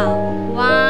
pa. One,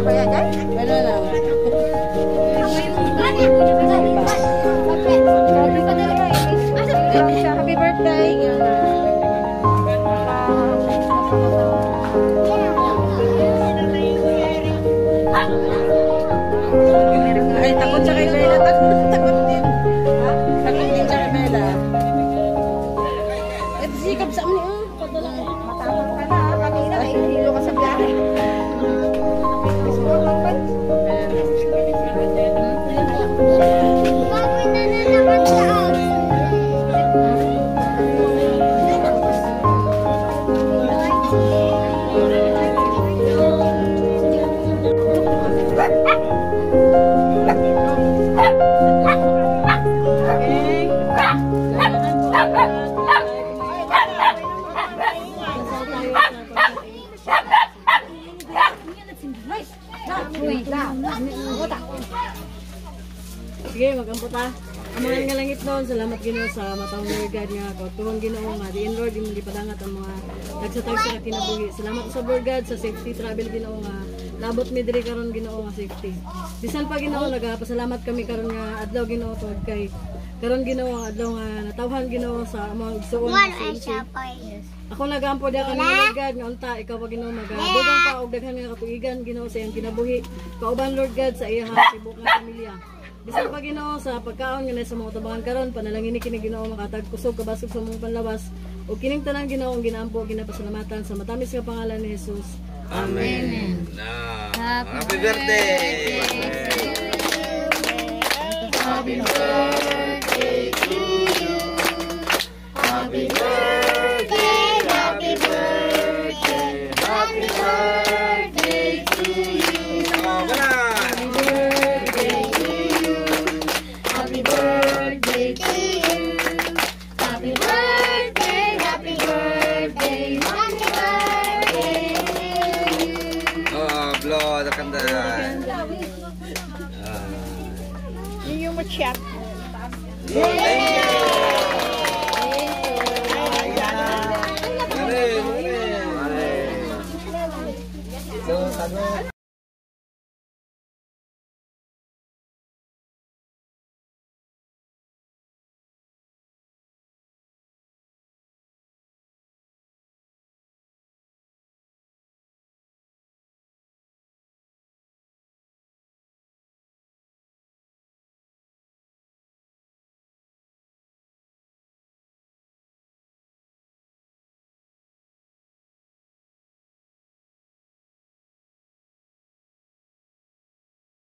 Happy birthday! Ay, takot siya kay Bella. Sige, magampot ha. Amahan nga langit noon, salamat Ginoo sa matang Lord God nga ako. Tuhon Ginoo nga di in Lord di mo gipadangat ang mga tagsatag sa kinabuhi. Salamat sa Lord God sa safety travel Ginoo nga labot mi diri karon Ginoo nga safety. Bisan pa Ginoo nagapasalamat kami karon nga adlaw Ginoo tungod kay karon Ginoo nga adlaw nga natawhan Ginoo sa mga igsuon nga safety. Ako nagampo da kanina Lord God nga unta ikaw pa Ginoo magadugang pa og daghan nga katuigan Ginoo sa iyang kinabuhi. Kauban Lord God sa iyang tibukan pamilya. Bisan pa Ginoo sa pagkaon nga sa mga tabangan karon panalangin ni kini Ginoo makatag kusog kabasog sa mong panlawas o kining tanang Ginoo ang ginaampo ginapasalamatan sa matamis nga pangalan ni Jesus. Amen. Now, happy birthday! Oh, 咯，都看到。你有没钱？有，没有，没有。来，来，来。走啥子？